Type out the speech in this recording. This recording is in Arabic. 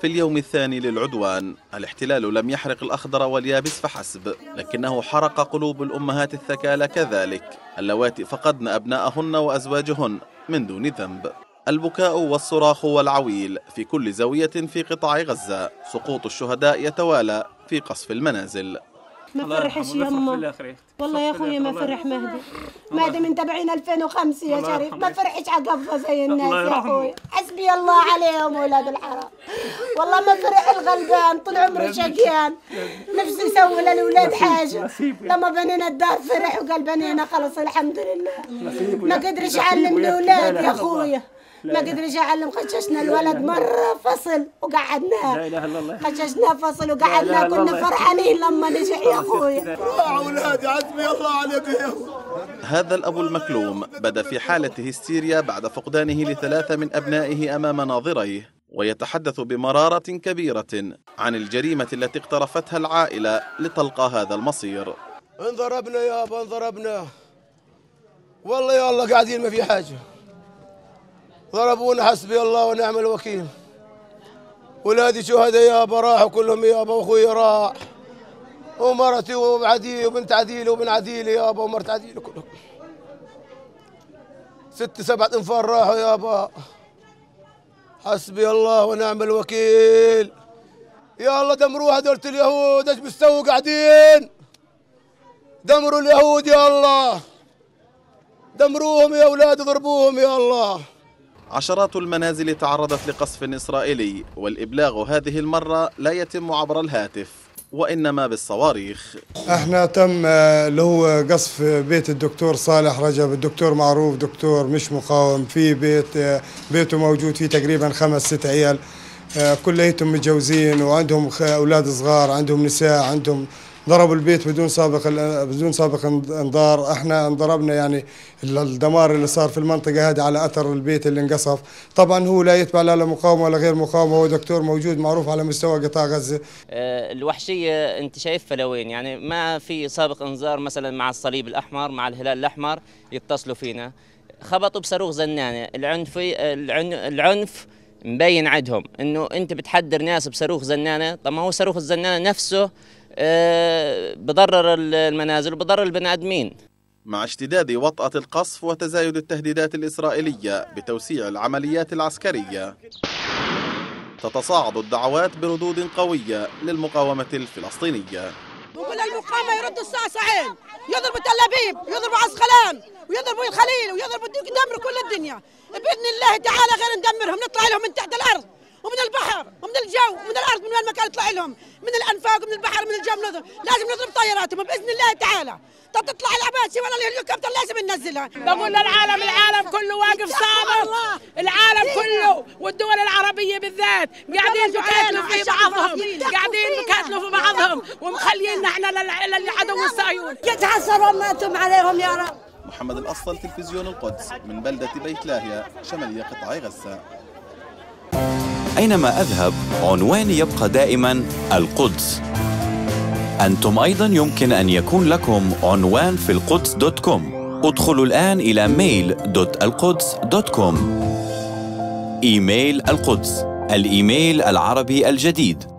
في اليوم الثاني للعدوان. الاحتلال لم يحرق الأخضر واليابس فحسب لكنه حرق قلوب الأمهات الثكالى كذلك. اللواتي فقدن أبناءهن وأزواجهن من دون ذنب. البكاء والصراخ والعويل في كل زاوية في قطاع غزة. سقوط الشهداء يتوالى في قصف المنازل. ما فرحش يما والله يا أخوي ما فرح مهدي. مهدي من تبعين 2005 يا شريف ما فرحش عقفه زي الناس يا أخوي. حسبي الله عليهم أولاد الحرام. والله ما فرح الغلبان طول عمره شقيان. نفسه يسوي للأولاد حاجة. لما بنينا الدار فرح وقال بنينا خلص الحمد لله. ما قدرش يعلم الأولاد يا اخويا ما قدرش يعلم خششنا الولد مرة فصل وقعدناه لا إله إلا الله. خششناه فصل وقعدناه كنا فرحانين لما نجح يا اخويا أولادي حسبي الله عليك يا هذا الأب المكلوم بدا في حالة هستيريا بعد فقدانه لثلاثة من أبنائه أمام ناظريه ويتحدث بمرارة كبيرة عن الجريمة التي اقترفتها العائلة لتلقى هذا المصير. انضربنا يابا انضربنا والله يا الله قاعدين ما في حاجة. ضربونا حسبي الله ونعم الوكيل. ولادي شهداء يابا راحوا كلهم يابا وأخوي راح. ومرتي وعديل وبنت عديل وبن عديل يابا ومرت عديل كلهم. ست سبعة انفار راحوا يابا حسبي الله ونعم الوكيل. يا الله دمروا هذول اليهود إيش بيستووا قاعدين؟ دمروا اليهود يا الله. دمروهم يا أولاد ضربوهم يا الله. عشرات المنازل تعرضت لقصف إسرائيلي والإبلاغ هذه المرة لا يتم عبر الهاتف وإنما بالصواريخ. إحنا تم اللي هو قصف بيت الدكتور صالح رجب. الدكتور معروف دكتور مش مقاوم في بيت بيته موجود فيه تقريبا خمس ست عيال. كليتهم متجوزين وعندهم أولاد صغار عندهم نساء عندهم ضربوا البيت بدون سابق بدون سابق انذار. إحنا انضربنا يعني الدمار اللي صار في المنطقة هذه على أثر البيت اللي انقصف. طبعا هو لا يتبع لا مقاومه ولا غير مقاومة. هو دكتور موجود معروف على مستوى قطاع غزة. الوحشية أنت شايفها لوين يعني ما في سابق انذار مثلا مع الصليب الأحمر مع الهلال الأحمر يتصلوا فينا. خبطوا بصاروخ زنانة. العنف العنف مبين عندهم إنه أنت بتحدر ناس بصاروخ زنانة. طب ما هو صاروخ الزنانة نفسه بضرر المنازل وبضرر البني آدمين. مع اشتداد وطأة القصف وتزايد التهديدات الإسرائيلية بتوسيع العمليات العسكرية. تتصاعد الدعوات بردود قوية للمقاومة الفلسطينية. بقول المقاومة يردوا الساعة ساعين يضربوا تل أبيب ويضربوا عسقلان ويضربوا الخليل ويضربوا يدمروا كل الدنيا. بإذن الله تعالى غير ندمرهم نطلع لهم من تحت الأرض. ومن البحر ومن الجو ومن الأرض من وين ما كان يطلع لهم. من الأنفاق ومن البحر من الجو نضرب. لازم نضرب طياراتهم بإذن الله تعالى. طب تطلع العباسي ولا الهليكوبتر لازم ننزلها بقول للعالم العالم كله واقف صامت. العالم كله والدول العربية بالذات قاعدين بكاتلوا في بعضهم قاعدين بكاتلوا في بعضهم. ومخلينا إحنا للعدو الصهيوني يتحسروا ماتوا عليهم يا رب. محمد الأسطل تلفزيون القدس من بلدة بيت لاهيا شمالية قطاع غزة. أينما أذهب عنواني يبقى دائما القدس. أنتم أيضا يمكن أن يكون لكم عنوان في القدس dot com. ادخلوا الآن إلى mail dot القدس dot com. إيميل القدس الإيميل العربي الجديد.